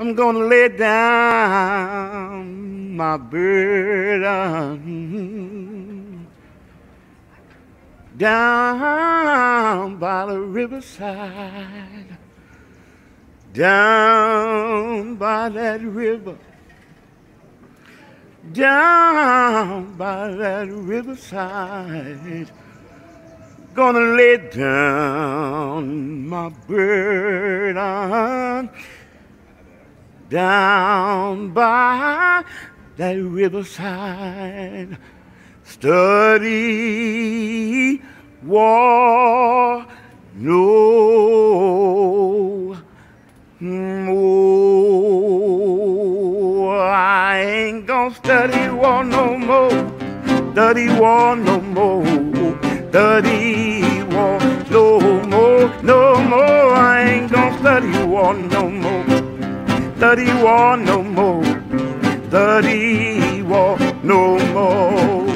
I'm gonna lay down my burden. Down by the riverside, down by that river, down by that riverside. Gonna lay down my burden down by that riverside. Study war no more. I ain't gonna study war no more. Study war no more. Study war no more. No more. I ain't gonna study war no more. Study war no more. Study war no more.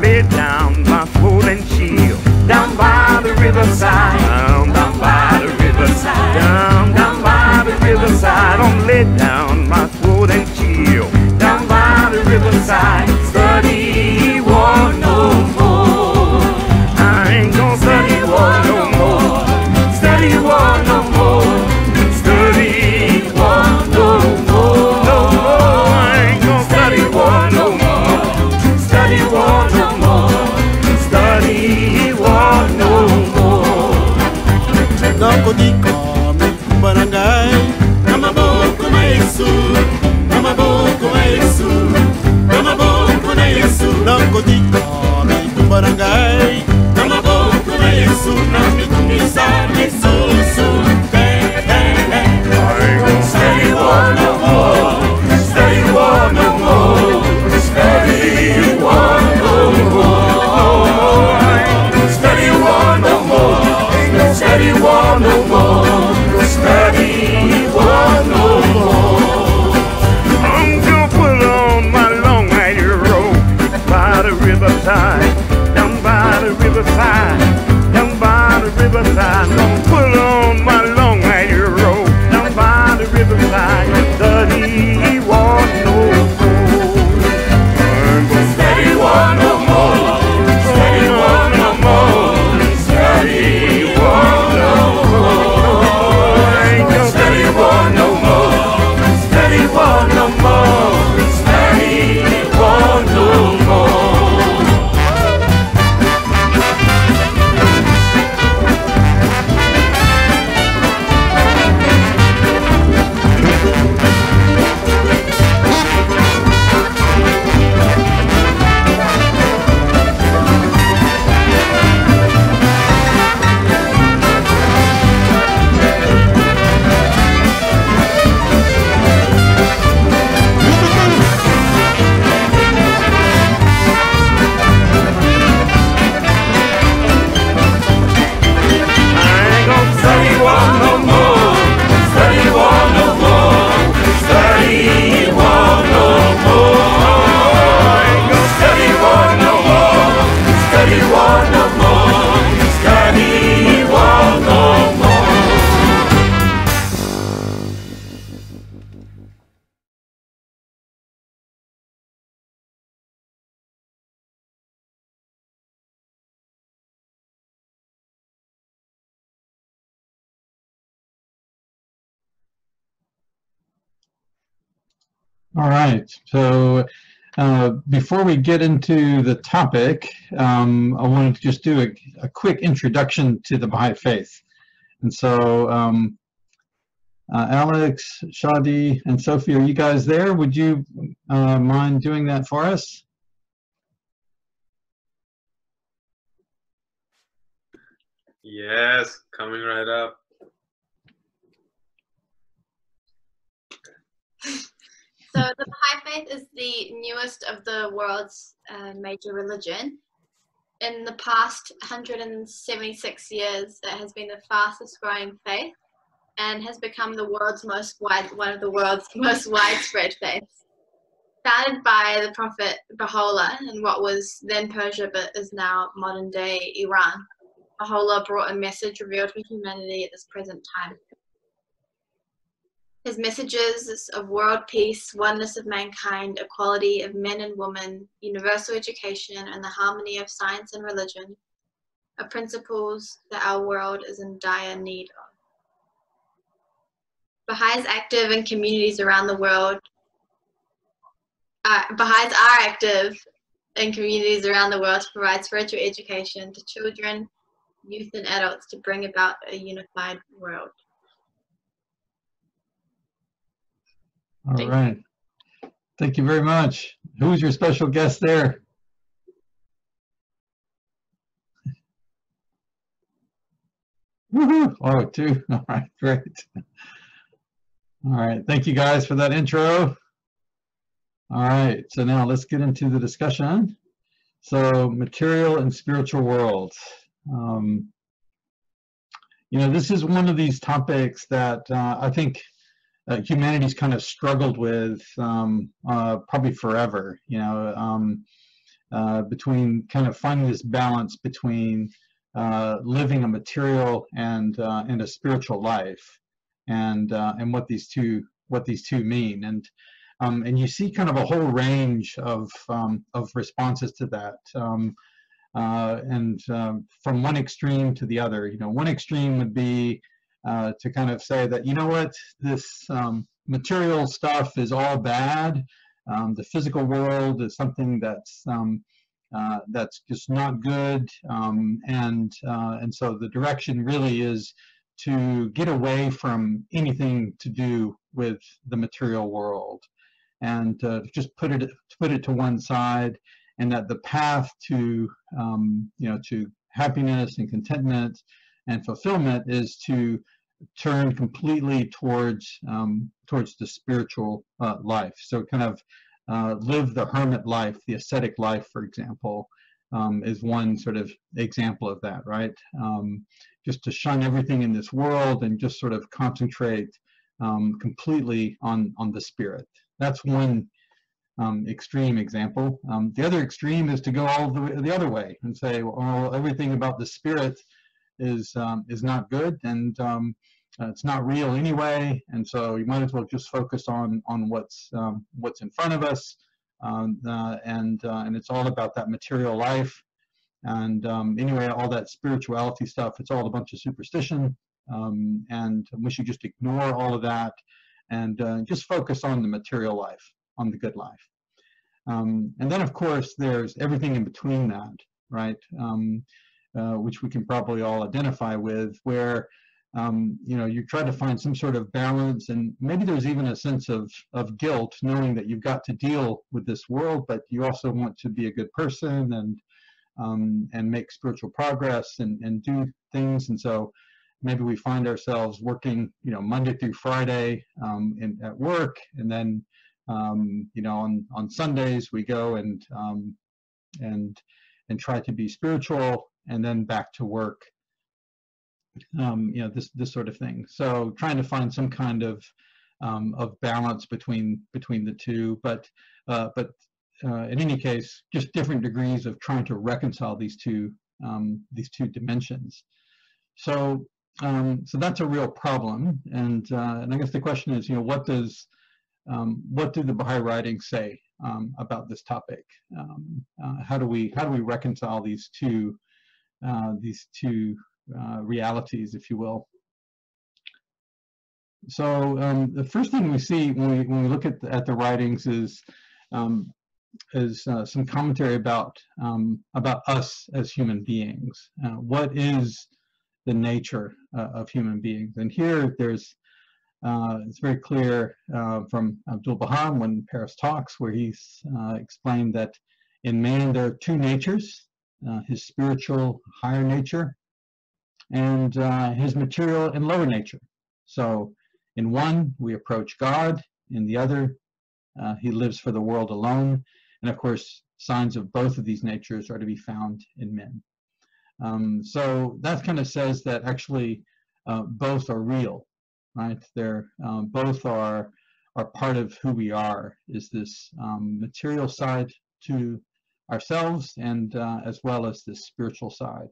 Lay down my sword and shield down by the riverside. Down, down by the riverside. Down, down by the riverside. I'm lay down my sword and shield down by the riverside. poder All right. So uh, before we get into the topic, um, I wanted to just do a, a quick introduction to the Baha'i Faith. And so, um, uh, Alex, Shadi, and Sophie, are you guys there? Would you uh, mind doing that for us? Yes, coming right up. So the Baha'i Faith is the newest of the world's uh, major religion. In the past 176 years, it has been the fastest growing faith and has become the world's most wide, one of the world's most widespread faiths. Founded by the Prophet Baha'u'llah in what was then Persia but is now modern day Iran, Baha'u'llah brought a message revealed for humanity at this present time. His messages of world peace, oneness of mankind, equality of men and women, universal education, and the harmony of science and religion are principles that our world is in dire need of. Baha'i is active in communities around the world. Uh, Baha'is are active in communities around the world to provide spiritual education to children, youth, and adults to bring about a unified world. All Thank right. Thank you very much. Who's your special guest there? Woohoo! Oh, two. All right, great. All right, thank you guys for that intro. All right, so now let's get into the discussion. So, material and spiritual worlds. Um, you know, this is one of these topics that uh, I think uh, humanity's kind of struggled with um, uh, probably forever. You know, um, uh, between kind of finding this balance between uh, living a material and uh, and a spiritual life, and uh, and what these two what these two mean, and um, and you see kind of a whole range of um, of responses to that. Um, and um, from one extreme to the other, you know, one extreme would be uh, to kind of say that you know what this um, material stuff is all bad. Um, the physical world is something that's um, uh, that's just not good, um, and uh, and so the direction really is to get away from anything to do with the material world, and uh, just put it put it to one side, and that the path to um, you know to happiness and contentment and fulfillment is to turn completely towards um, towards the spiritual uh, life. So kind of uh, live the hermit life, the ascetic life, for example, um, is one sort of example of that, right? Um, just to shun everything in this world and just sort of concentrate um, completely on on the spirit. That's one um, extreme example. Um, the other extreme is to go all the, the other way and say, well, everything about the spirit is um, is not good and um, uh, it's not real anyway, and so you might as well just focus on on what's um, what's in front of us, um, uh, and uh, and it's all about that material life, and um, anyway, all that spirituality stuff, it's all a bunch of superstition, um, and we should just ignore all of that, and uh, just focus on the material life, on the good life, and then of course there's everything in between that, right? Uh, which we can probably all identify with, where um, you know, you try to find some sort of balance, and maybe there's even a sense of of guilt, knowing that you've got to deal with this world, but you also want to be a good person and um, and make spiritual progress and and do things, and so maybe we find ourselves working, you know, Monday through Friday um, in, at work, and then um, you know, on on Sundays we go and um, and and try to be spiritual, and then back to work um, you know, this this sort of thing. So trying to find some kind of um, of balance between between the two, but uh, but uh, in any case, just different degrees of trying to reconcile these two um, these two dimensions. So um, so that's a real problem, and uh, and I guess the question is, you know, what does um, what do the Baha'i writings say um, about this topic? Uh, how do we how do we reconcile these two uh, these two uh, realities, if you will. So um, the first thing we see when we, when we look at the, at the writings is um, is uh, some commentary about um, about us as human beings. Uh, what is the nature uh, of human beings? And here there's uh, it's very clear uh, from Abdu'l Baha when Paris talks, where he's explained that in man there are two natures: his spiritual higher nature and uh, his material and lower nature. So in one, we approach God. In the other, uh, he lives for the world alone. And of course, signs of both of these natures are to be found in men. Um, so that kind of says that actually uh, both are real, right? They're um, both are are part of who we are. Is this um, material side to ourselves, and uh, as well as this spiritual side.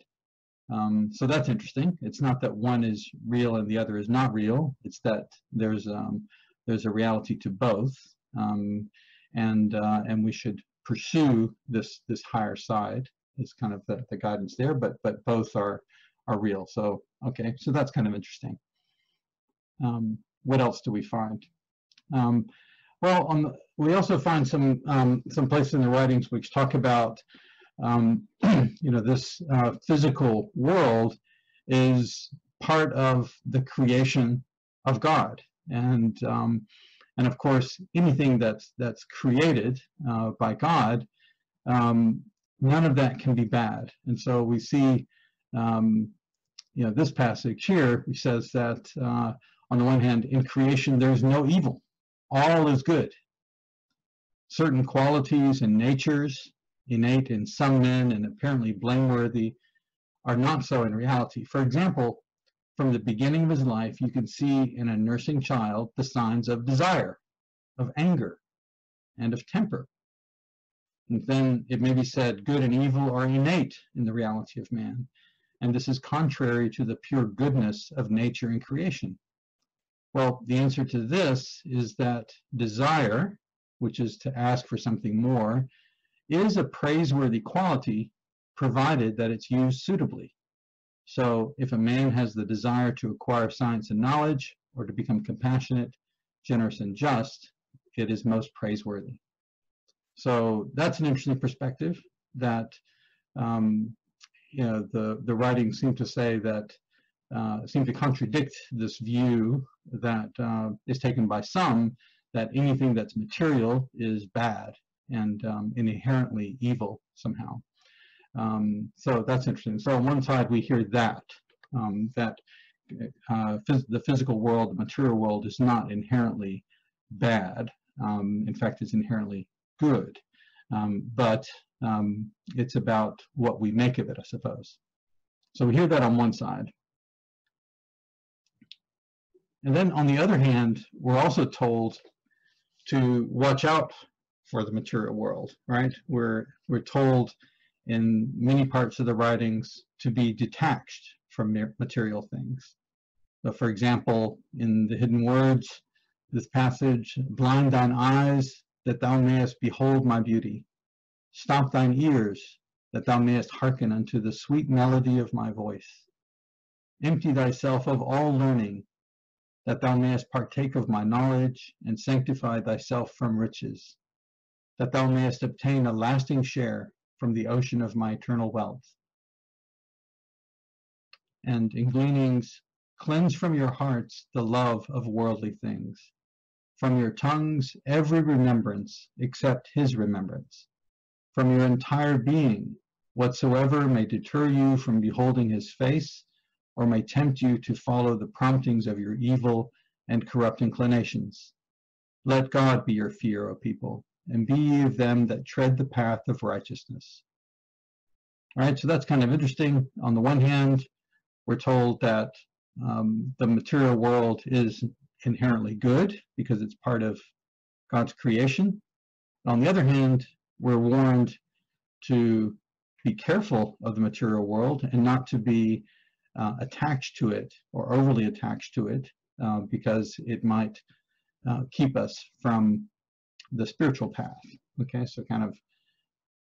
Um, so that's interesting. It's not that one is real and the other is not real. It's that there's um, there's a reality to both, um, and uh, and we should pursue this this higher side. Is kind of the, the guidance there, but but both are are real. So okay, so that's kind of interesting. Um, what else do we find? Um, well, the, we also find some um, some places in the writings which talk about um, you know this uh, physical world is part of the creation of God, and um, and of course anything that's that's created uh, by God, um, none of that can be bad. And so we see, you know, this passage here, he says that uh, on the one hand, in creation there's no evil, all is good. Certain qualities and natures innate in some men and apparently blameworthy are not so in reality. For example, from the beginning of his life, you can see in a nursing child the signs of desire, of anger, and of temper. And then it may be said good and evil are innate in the reality of man. And this is contrary to the pure goodness of nature and creation. Well, the answer to this is that desire, which is to ask for something more, is a praiseworthy quality provided that it's used suitably. So if a man has the desire to acquire science and knowledge or to become compassionate, generous, and just, it is most praiseworthy. So that's an interesting perspective that um, you know, the, the writings seem to say that, uh, seem to contradict this view that uh, is taken by some that anything that's material is bad and um, inherently evil somehow. Um, so that's interesting. So on one side we hear that, um, that uh, phys the physical world, the material world is not inherently bad. Um, in fact, it's inherently good. Um, but um, it's about what we make of it, I suppose. So we hear that on one side. And then on the other hand, we're also told to watch out for the material world, right? We're, we're told in many parts of the writings to be detached from material things. So for example, in the hidden words, this passage, blind thine eyes that thou mayest behold my beauty. Stop thine ears that thou mayest hearken unto the sweet melody of my voice. Empty thyself of all learning that thou mayest partake of my knowledge and sanctify thyself from riches that thou mayest obtain a lasting share from the ocean of my eternal wealth. And in gleanings, cleanse from your hearts the love of worldly things, from your tongues every remembrance except his remembrance, from your entire being whatsoever may deter you from beholding his face, or may tempt you to follow the promptings of your evil and corrupt inclinations. Let God be your fear, O people, and be ye of them that tread the path of righteousness. All right, so that's kind of interesting. On the one hand, we're told that um, the material world is inherently good because it's part of God's creation. On the other hand, we're warned to be careful of the material world and not to be uh, attached to it or overly attached to it uh, because it might uh, keep us from the spiritual path. Okay, so kind of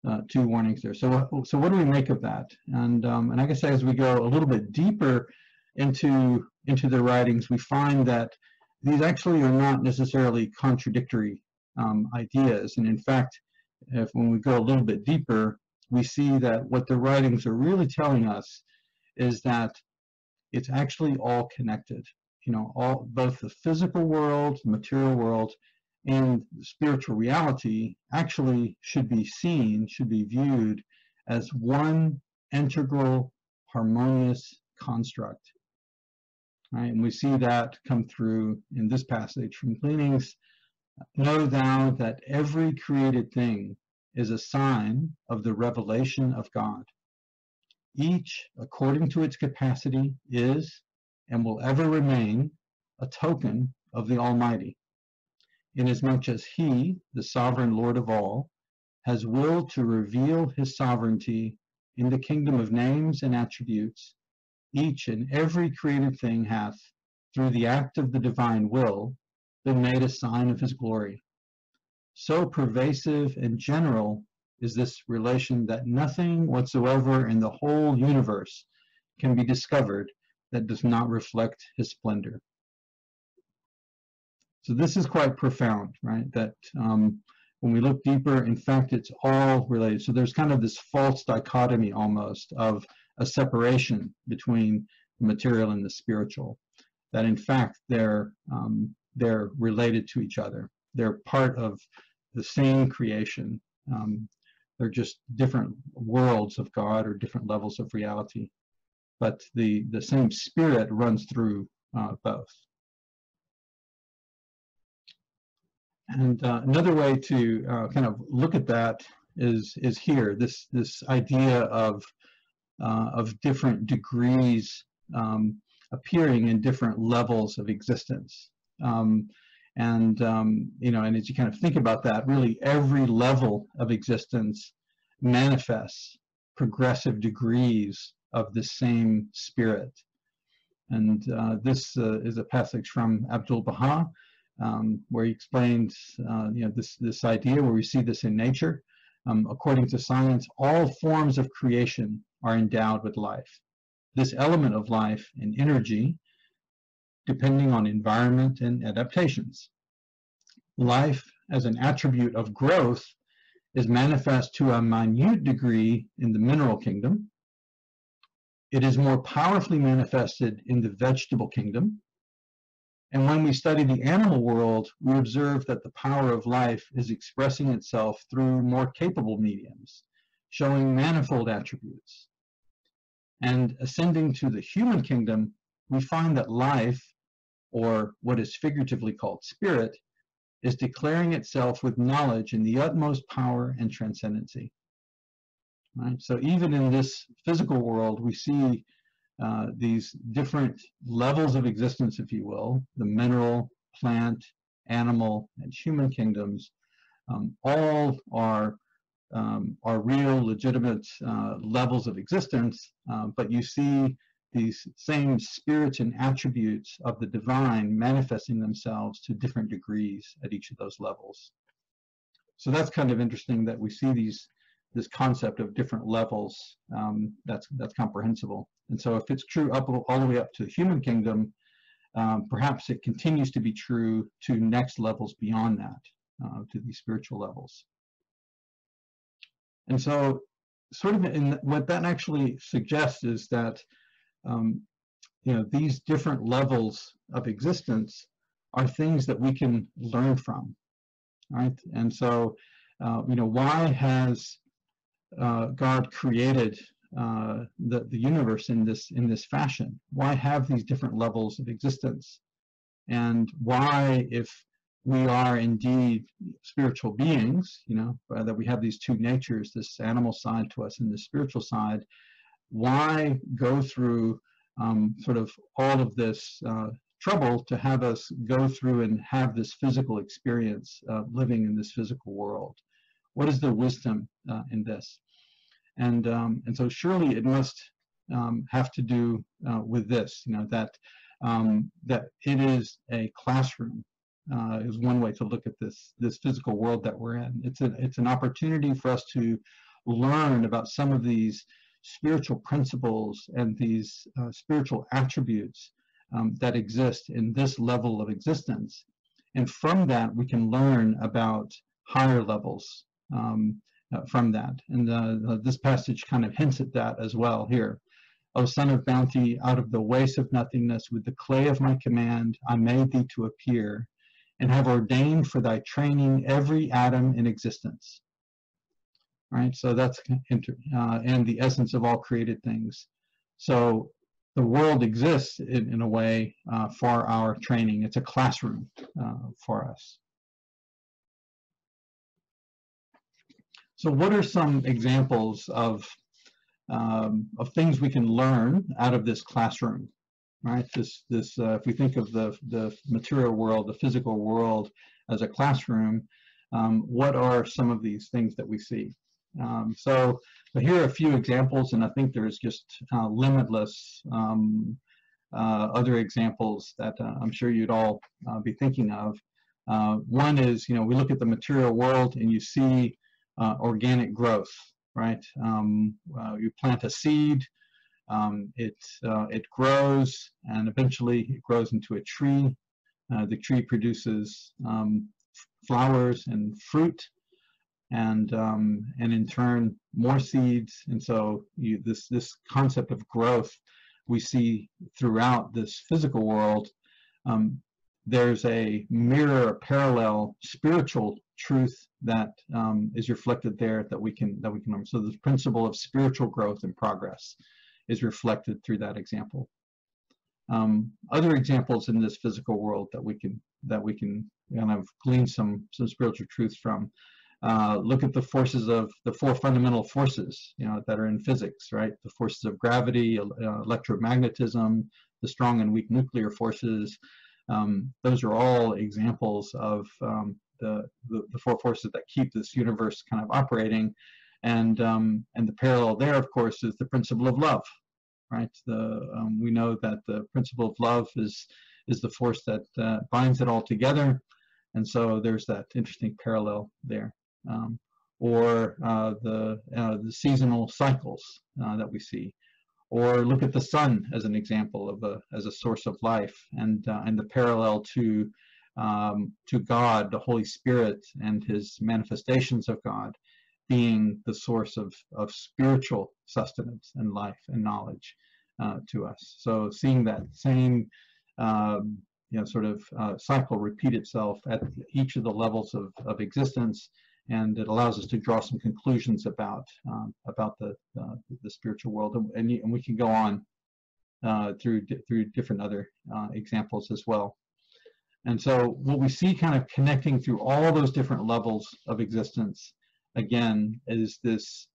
uh, two warnings there. So, so what do we make of that? And um, and I guess as we go a little bit deeper into into the writings, we find that these actually are not necessarily contradictory um, ideas. And in fact, if when we go a little bit deeper, we see that what the writings are really telling us is that it's actually all connected. You know, all both the physical world, the material world, and spiritual reality actually should be seen, should be viewed as one integral, harmonious construct. Right? And we see that come through in this passage from Gleanings. Know thou that every created thing is a sign of the revelation of God. Each, according to its capacity, is and will ever remain a token of the Almighty inasmuch as he, the sovereign Lord of all, has willed to reveal his sovereignty in the kingdom of names and attributes, each and every created thing hath, through the act of the divine will, been made a sign of his glory. So pervasive and general is this relation that nothing whatsoever in the whole universe can be discovered that does not reflect his splendor. So this is quite profound, right? That um, when we look deeper, in fact, it's all related. So there's kind of this false dichotomy almost of a separation between the material and the spiritual. That in fact they're um, they're related to each other. They're part of the same creation. Um, they're just different worlds of God or different levels of reality. But the, the same spirit runs through uh, both. And uh, another way to uh, kind of look at that is is here this this idea of uh, of different degrees um, appearing in different levels of existence. Um, and um, you know, and as you kind of think about that, really every level of existence manifests progressive degrees of the same spirit. And uh, this uh, is a passage from Abdu'l Baha, um, where he explains, uh, you know, this this idea where we see this in nature. Um, according to science, all forms of creation are endowed with life. This element of life and energy depending on environment and adaptations. Life as an attribute of growth is manifest to a minute degree in the mineral kingdom. It is more powerfully manifested in the vegetable kingdom. And when we study the animal world, we observe that the power of life is expressing itself through more capable mediums, showing manifold attributes. And ascending to the human kingdom, we find that life, or what is figuratively called spirit, is declaring itself with knowledge in the utmost power and transcendency. Right? So even in this physical world, we see uh, these different levels of existence, if you will, the mineral, plant, animal, and human kingdoms, um, all are um, are real, legitimate uh, levels of existence, uh, but you see these same spirits and attributes of the divine manifesting themselves to different degrees at each of those levels. So that's kind of interesting that we see these this concept of different levels. Um, that's that's comprehensible. And so if it's true up all the way up to the human kingdom, um, perhaps it continues to be true to next levels beyond that, uh, to these spiritual levels. And so, sort of, in what that actually suggests is that um, you know, these different levels of existence are things that we can learn from, right? And so, uh, you know, why has uh, God created uh, the the universe in this in this fashion? Why have these different levels of existence? And why, if we are indeed spiritual beings, you know, that we have these two natures, this animal side to us and this spiritual side, why go through um, sort of all of this uh, trouble to have us go through and have this physical experience living in this physical world? What is the wisdom uh, in this? And, um, and so surely it must um, have to do uh, with this, you know, that, um, that it is a classroom uh, is one way to look at this this physical world that we're in. It's a it's an opportunity for us to learn about some of these spiritual principles and these uh, spiritual attributes um, that exist in this level of existence. And from that, we can learn about higher levels um, uh, from that. And uh, this passage kind of hints at that as well here. O Son of Bounty, out of the waste of nothingness, with the clay of my command, I made thee to appear, and have ordained for thy training every atom in existence right? So that's uh, and the essence of all created things. So the world exists in, in a way uh, for our training. It's a classroom uh, for us. So what are some examples of um, of things we can learn out of this classroom, right? This this uh, if we think of the the material world, the physical world as a classroom, um, what are some of these things that we see? Um, so, here are a few examples, and I think there's just uh, limitless um, uh, other examples that uh, I'm sure you'd all uh, be thinking of. Uh, one is, you know, we look at the material world and you see uh, organic growth, right? Um, you plant a seed, um, it, it grows, and eventually it grows into a tree. The tree produces um, flowers and fruit, and um, and in turn more seeds. And so you, this this concept of growth we see throughout this physical world. Um, there's a mirror, a parallel spiritual truth that um, is reflected there that we can that we can learn. So the principle of spiritual growth and progress is reflected through that example. Um, other examples in this physical world that we can that we can kind of glean some some spiritual truth from. Uh, look at the forces of the four fundamental forces, you know, that are in physics, right? The forces of gravity, uh, electromagnetism, the strong and weak nuclear forces. Um, those are all examples of um, the, the, the four forces that keep this universe kind of operating. And um, and the parallel there, of course, is the principle of love, right? The um, we know that the principle of love is is the force that uh, binds it all together, and so there's that interesting parallel there. Um, or uh, the uh, the seasonal cycles uh, that we see, or look at the sun as an example of a as a source of life, and uh, and the parallel to um, to God, the Holy Spirit, and His manifestations of God being the source of, of spiritual sustenance and life and knowledge uh, to us. So seeing that same um, you know, sort of uh, cycle repeat itself at each of the levels of, of existence, and it allows us to draw some conclusions about um, about the uh, the spiritual world, and, and, we can go on uh, through through different other uh, examples as well. And so what we see kind of connecting through all those different levels of existence again is this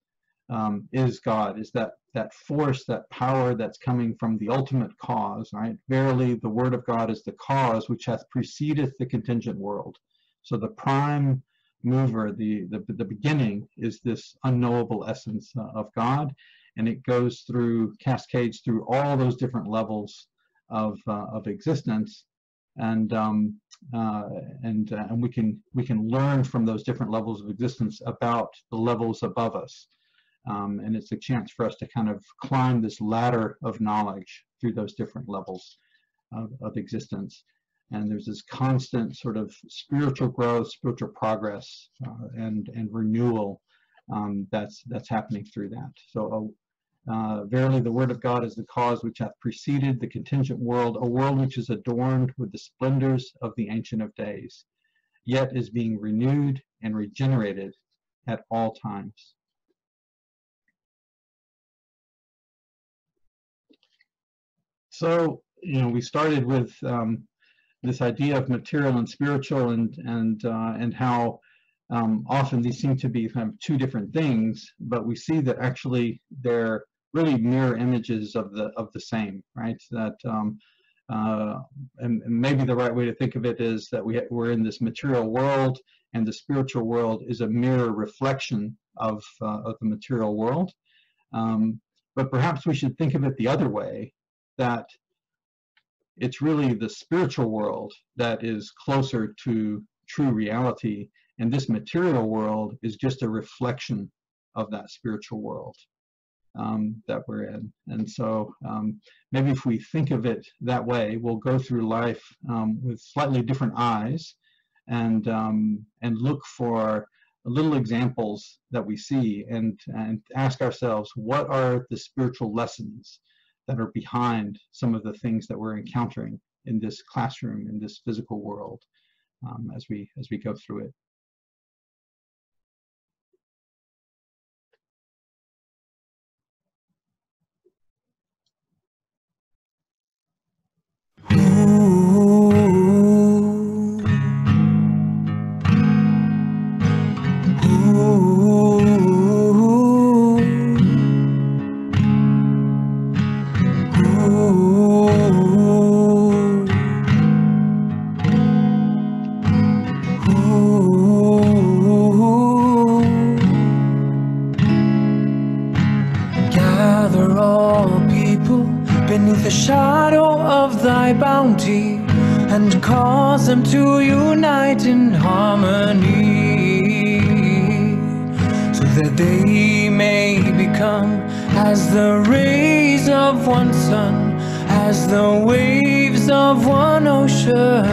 um, is God, is that that force, that power that's coming from the ultimate cause, right? Verily, the word of God is the cause which hath preceded the contingent world. So the prime mover, the the, the beginning, is this unknowable essence uh, of God, and it goes through cascades through all those different levels of uh, of existence. And um, uh, and uh, and we can we can learn from those different levels of existence about the levels above us, um, and it's a chance for us to kind of climb this ladder of knowledge through those different levels of, of existence. And there's this constant sort of spiritual growth, spiritual progress, uh, and and renewal um, that's that's happening through that. So uh, verily, the word of God is the cause which hath preceded the contingent world, a world which is adorned with the splendors of the Ancient of Days, yet is being renewed and regenerated at all times. So, you know, we started with um, this idea of material and spiritual, and and uh, and how um, often these seem to be kind of two different things, but we see that actually they're really mirror images of the of the same, right? That um, uh, and, maybe the right way to think of it is that we we're in this material world, and the spiritual world is a mirror reflection of uh, of the material world. Um, but perhaps we should think of it the other way, that it's really the spiritual world that is closer to true reality, and this material world is just a reflection of that spiritual world um, that we're in. And so um, maybe if we think of it that way, we'll go through life um, with slightly different eyes and, um, and look for little examples that we see and, and ask ourselves, what are the spiritual lessons that are behind some of the things that we're encountering in this classroom, in this physical world um, as, we, as we go through it. of one ocean.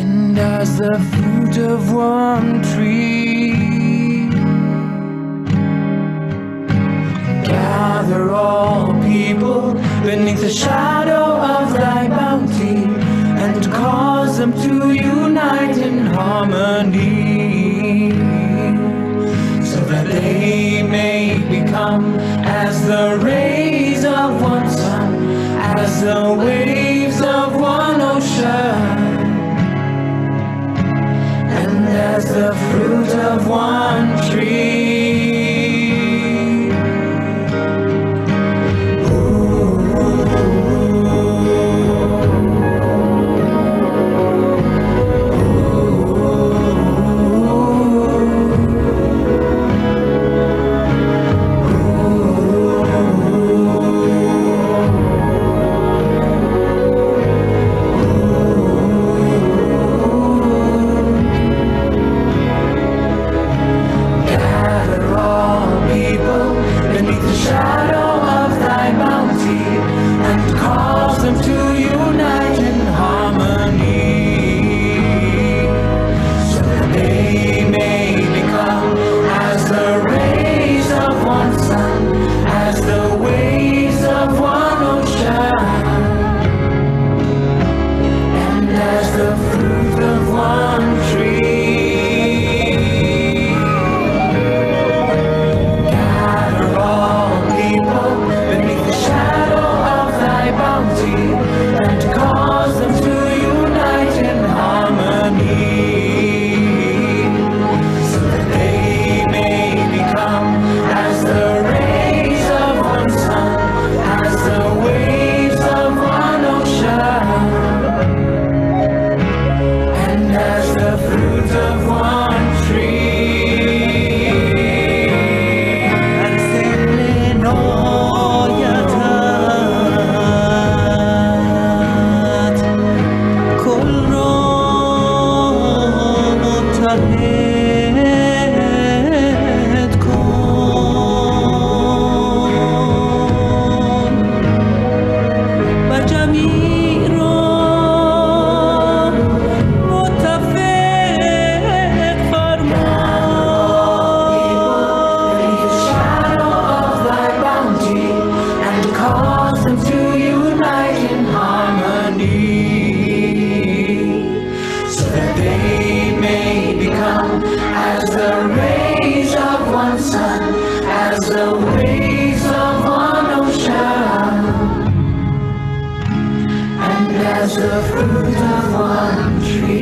And as the fruit of one tree. Gather all people beneath the shadow of thy bounty and cause them to unite in harmony. So that they may become as the rain the waves of one ocean. And as the fruit of one tree the fruit of one tree.